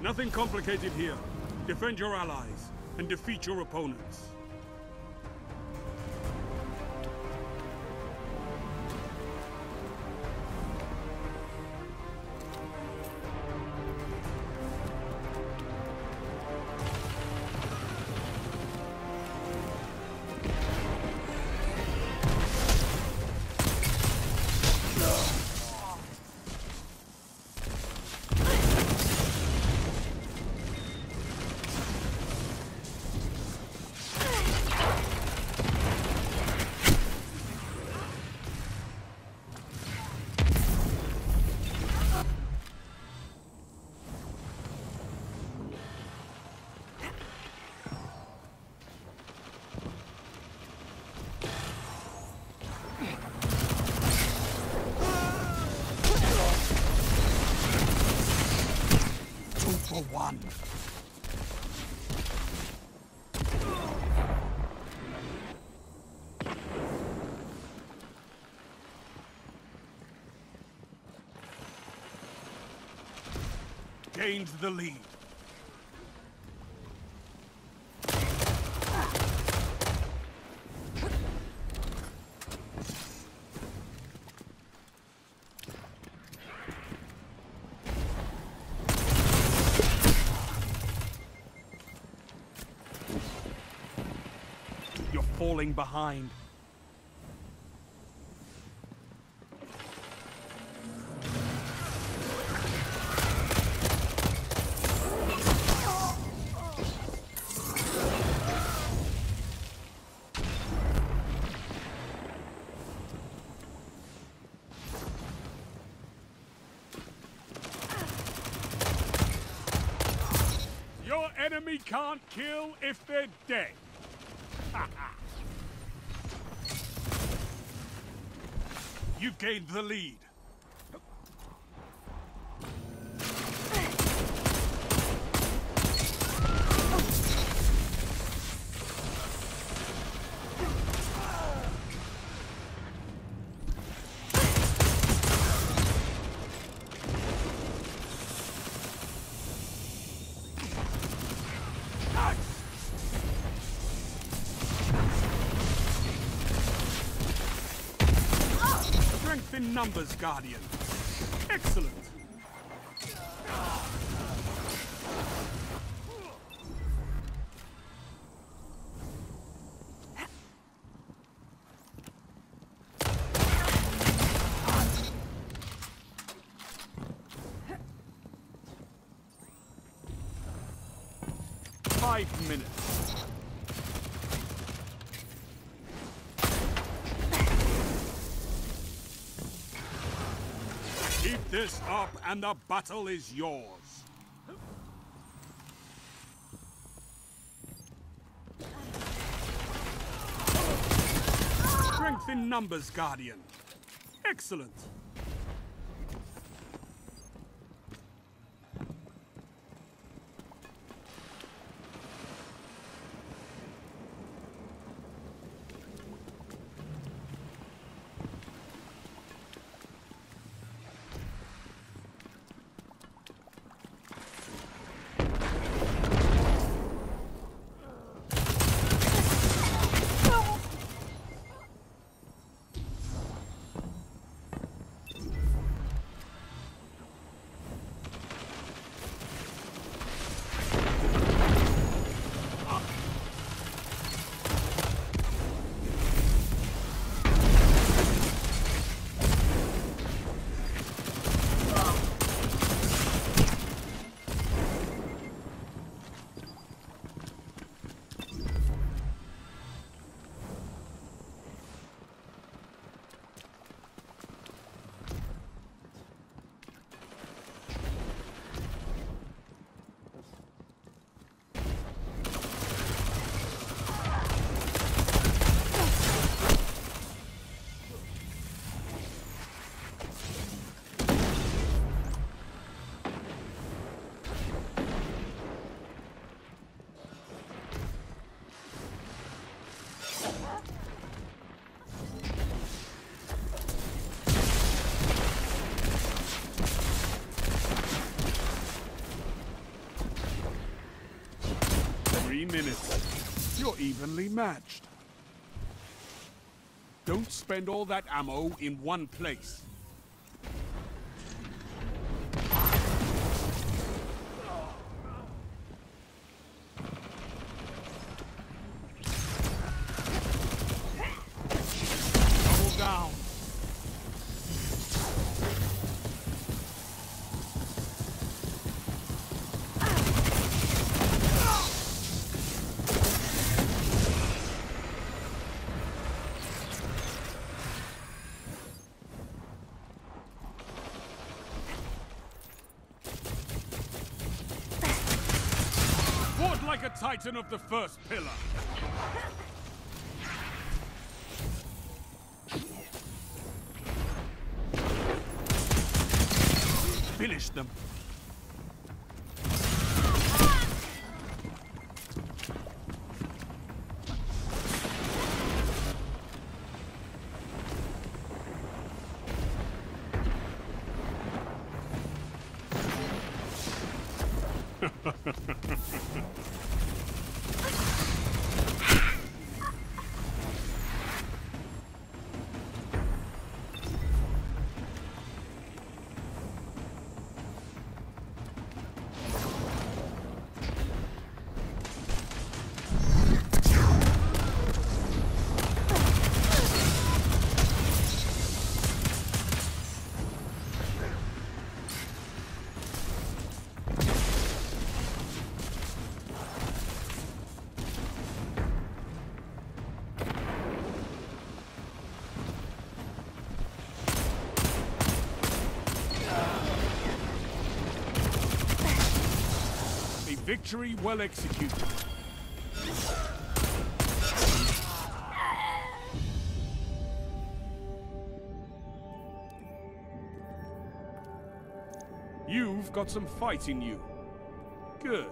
Nothing complicated here. Defend your allies and defeat your opponents. For one. Gained the lead. You're falling behind. Your enemy can't kill if they're dead. You gained the lead. In numbers, Guardian. Excellent. Five minutes. This up and the battle is yours. Strength in numbers, Guardian. Excellent. 15 minutes. You're evenly matched. Don't spend all that ammo in one place. Titan of the first pillar. Finish them. Victory well executed. You've got some fight in you. Good.